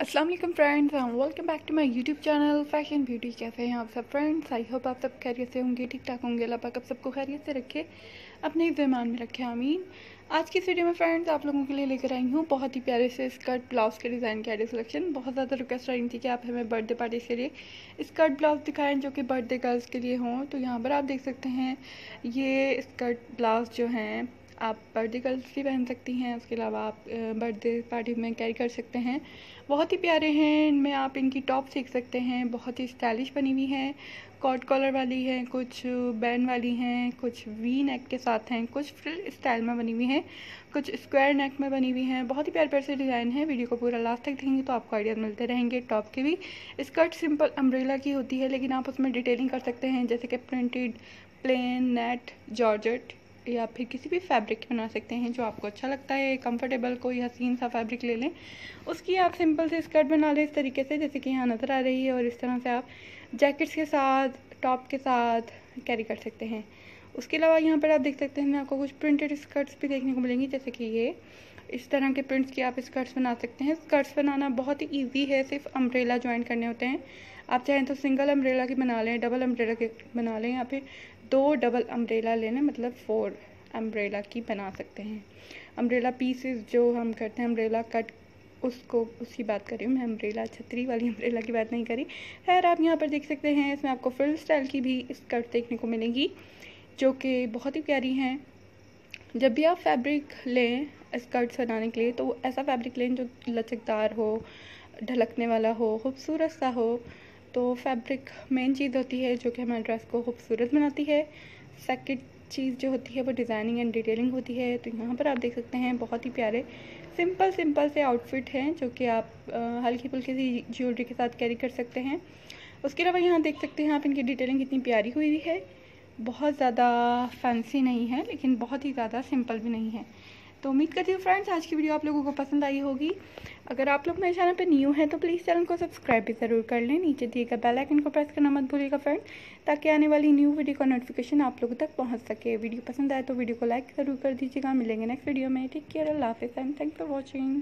वालेकुम friends welcome back to my YouTube channel fashion beauty कैसे हैं आप सब फ्रेंड्स आई होप आप सब खैरियत से होंगे ठीक ठाक होंगे। अल्लाह पाक आप सबको खैरियत से रखे, अपने जमान में रखे, आमीन। आज की इस वीडियो में फ्रेंड्स आप लोगों के लिए लेकर आई हूँ बहुत ही प्यारे से स्कर्ट ब्लाउज के डिज़ाइन के आइडिया सिलेक्शन बहुत ज़्यादा रिक्वेस्ट रही थी कि आप हमें बर्थडे पार्टी के लिए स्कर्ट ब्लाउज दिखाएँ जो कि बर्थडे गर्ल्स के लिए हों। तो यहाँ पर आप देख सकते हैं, ये स्कर्ट ब्लाउज जो हैं आप बर्थडे गर्ल्स भी पहन सकती हैं, उसके अलावा आप बर्थडे पार्टी में कैरी कर सकते हैं। बहुत ही प्यारे हैं, इनमें आप इनकी टॉप सीख सकते हैं। बहुत ही स्टाइलिश बनी हुई हैं कॉट कॉलर वाली हैं, कुछ बैंड वाली हैं, कुछ वी नेक के साथ हैं, कुछ फ्रिल स्टाइल में बनी हुई हैं, कुछ स्क्वायर नेक में बनी हुई हैं। बहुत ही प्यार प्यार से डिज़ाइन है वीडियो को पूरा लास्ट तक देखेंगे तो आपको आइडिया मिलते रहेंगे टॉप के भी। स्कर्ट सिंपल अम्ब्रेला की होती है, लेकिन आप उसमें डिटेलिंग कर सकते हैं, जैसे कि प्रिंटेड प्लेन नेट जॉर्जेट या फिर किसी भी फैब्रिक बना सकते हैं जो आपको अच्छा लगता है कंफर्टेबल कोई हसीन सा फैब्रिक ले लें। उसकी आप सिंपल से स्कर्ट बना लें इस तरीके से, जैसे कि यहाँ नज़र आ रही है और इस तरह से आप जैकेट्स के साथ टॉप के साथ कैरी कर सकते हैं। उसके अलावा यहाँ पर आप देख सकते हैं, मैं आपको कुछ प्रिंटेड स्कर्ट्स भी देखने को मिलेंगी, जैसे कि ये। इस तरह के प्रिंट्स की आप स्कर्ट्स बना सकते हैं। स्कर्ट्स बनाना बहुत ही ईजी है, सिर्फ़ अम्ब्रेला ज्वाइन करने होते हैं। आप चाहें तो सिंगल अम्ब्रेला की बना लें डबल अम्ब्रेला के बना लें, या फिर दो डबल अम्ब्रेला लेना मतलब फोर अम्ब्रेला की बना सकते हैं। अम्ब्रेला पीसेस जो हम करते हैं अम्ब्रेला कट उसको, उसकी बात कर रही हूँ मैं अम्ब्रेला छतरी वाली अम्ब्रेला की बात नहीं करी खैर, आप यहाँ पर देख सकते हैं, इसमें आपको फ्रिल स्टाइल की भी स्कर्ट देखने को मिलेंगी, जो कि बहुत ही प्यारी हैं। जब भी आप फैब्रिक लें स्कर्ट्स बनाने के लिए तो ऐसा फैब्रिक लें जो लचकदार हो, ढलकने वाला हो, खूबसूरत सा हो तो फैब्रिक मेन चीज़ होती है जो कि हमारे ड्रेस को खूबसूरत बनाती है। सेकेंड चीज़ जो होती है वो डिज़ाइनिंग एंड डिटेलिंग होती है तो यहाँ पर आप देख सकते हैं बहुत ही प्यारे सिंपल सिंपल से आउटफिट हैं जो कि आप हल्की फुल्की सी ज्वेलरी के साथ कैरी कर सकते हैं। उसके अलावा यहाँ देख सकते हैं आप इनकी डिटेलिंग कितनी प्यारी हुई है। बहुत ज़्यादा फैंसी नहीं है, लेकिन बहुत ही ज़्यादा सिंपल भी नहीं है। तो उम्मीद करती हूँ फ्रेंड्स आज की वीडियो आप लोगों को पसंद आई होगी। अगर आप लोग मेरे चैनल पर न्यू हैं तो प्लीज़ चैनल को सब्सक्राइब भी ज़रूर कर लें। नीचे दिए गए बेल आइकन को प्रेस करना मत भूलिएगा फ्रेंड ताकि आने वाली न्यू वीडियो का नोटिफिकेशन आप लोगों तक पहुँच सके। वीडियो पसंद आए तो वीडियो को लाइक ज़रूर कर दीजिएगा। मिलेंगे नेक्स्ट वीडियो में। टेक केयर अल्लाह हाफिज़ एंड थैंक्स फॉर वॉचिंग